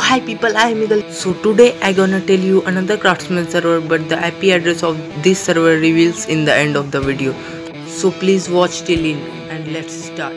hi people, I am Eagle. So today I gonna tell you another craftsman server but the IP address of this server reveals in the end of the video. So please watch till in and let's start.